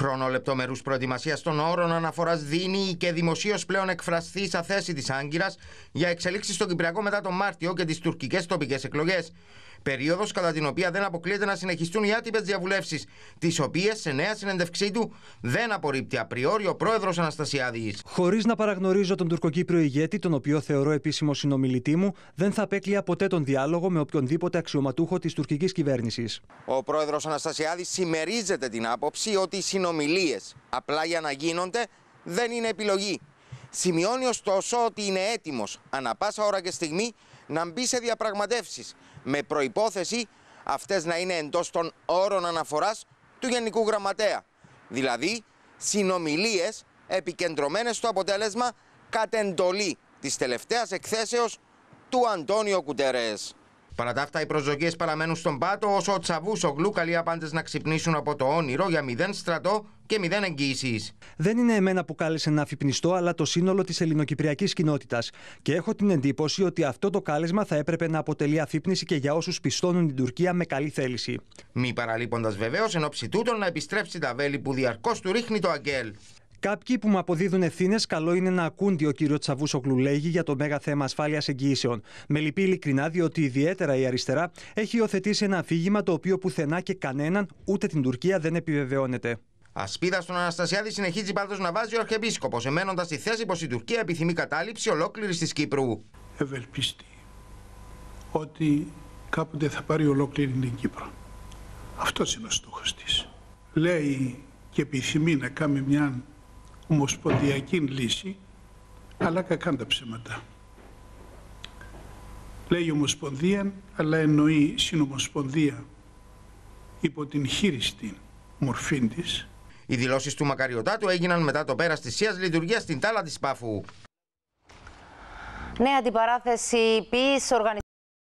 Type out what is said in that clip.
Χρόνο λεπτομερού προετοιμασίας των όρων αναφοράς δίνει και δημοσίως πλέον εκφραστεί στα θέση της Άγκυρας για εξελίξεις στον Κυπριακό μετά τον Μάρτιο και τις τουρκικές τοπικές εκλογές. Περίοδος κατά την οποία δεν αποκλείεται να συνεχιστούν οι άτυπες διαβουλεύσεις, τις οποίες σε νέα συνέντευξή του δεν απορρίπτει απριόρι ο πρόεδρος Αναστασιάδης. Χωρίς να παραγνωρίζω τον τουρκοκύπριο ηγέτη, τον οποίο θεωρώ επίσημο συνομιλητή μου, δεν θα απέκλεια ποτέ τον διάλογο με οποιονδήποτε αξιωματούχο της τουρκικής κυβέρνησης. Ο πρόεδρος Αναστασιάδης συμμερίζεται την άποψη ότι οι συνομιλίες απλά για να γίνονται δεν είναι επιλογή. Σημειώνει ωστόσο ότι είναι έτοιμος ανα πάσα ώρα και στιγμή να μπει σε διαπραγματεύσεις με προϋπόθεση αυτές να είναι εντός των όρων αναφοράς του Γενικού Γραμματέα. Δηλαδή, συνομιλίες επικεντρωμένες στο αποτέλεσμα κατ' εντολή της τελευταίας εκθέσεως του Αντώνιο Κουτερές. Παρά τα αυτά, οι προσδοκίες παραμένουν στον πάτο, όσο ο Τσαβούσογλου καλεί απάντε να ξυπνήσουν από το όνειρο για μηδέν στρατό και μηδέν εγγύηση. Δεν είναι εμένα που κάλεσε να αφυπνιστώ, αλλά το σύνολο της ελληνοκυπριακής κοινότητας. Και έχω την εντύπωση ότι αυτό το κάλεσμα θα έπρεπε να αποτελεί αφύπνιση και για όσους πιστώνουν την Τουρκία με καλή θέληση. Μη παραλείποντας βεβαίως εν ώψη τούτων να επιστρέψει τα βέλη που διαρκώς του ρίχνει το Αγγέλ. Κάποιοι που μου αποδίδουν ευθύνες, καλό είναι να ακούν τι ο κύριος Τσαβούσοκλου λέγει για το μέγα θέμα ασφάλειας εγγυήσεων. Με λυπεί ειλικρινά, διότι ιδιαίτερα η αριστερά έχει υιοθετήσει ένα αφήγημα το οποίο πουθενά και κανέναν, ούτε την Τουρκία, δεν επιβεβαιώνεται. Ασπίδα στον Αναστασιάδη συνεχίζει πάντως να βάζει ο Αρχιεπίσκοπος, εμένοντας στη θέση πως η Τουρκία επιθυμεί κατάληψη ολόκληρης της Κύπρου. Ευελπιστεί ότι κάποτε θα πάρει ολόκληρη την Κύπρο. Αυτός είναι ο στόχος της. Λέει και επιθυμεί να κάνει μια ομοσπονδιακή λύση, αλλά κακά τα ψέματα. Λέει ομοσπονδία, αλλά εννοεί συνομοσπονδία υπό την χείριστη μορφή της. Οι δηλώσεις του Μακαριωτάτου έγιναν μετά το πέρας της Σίας Λειτουργίας στην τάλα της Πάφου. Νέα αντιπαράθεση ποιή